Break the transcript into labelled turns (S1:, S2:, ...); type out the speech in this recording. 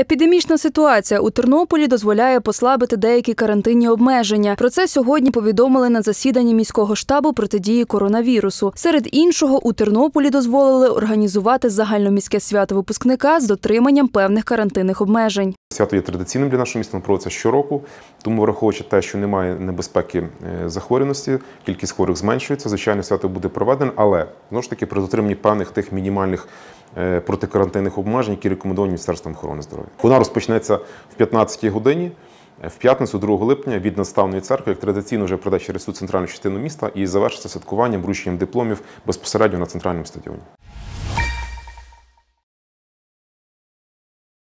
S1: Епідемічна ситуація у Тернополі дозволяє послабити деякі карантинні обмеження. Про це сьогодні повідомили на засіданні міського штабу протидії коронавірусу. Серед іншого, у Тернополі дозволили організувати загальноміське свято випускника з дотриманням певних карантинних обмежень.
S2: Свято є традиційним для нашого міста, воно проводиться щороку. Тому, враховуючи те, що немає небезпеки е, захворюваності, кількість хворих зменшується. Звичайно, свято буде проведено, але знову ж таки при дотриманні певних тих мінімальних протикарантинних обмежень, які рекомендовані Міністерством охорони здоров'я. Вона розпочнеться в 15-й годині. е, В п'ятницю, 2 липня, від наставної церкви, як традиційно вже пройде через цю центральну частину міста і завершиться святкуванням, врученням дипломів безпосередньо на центральному стадіоні.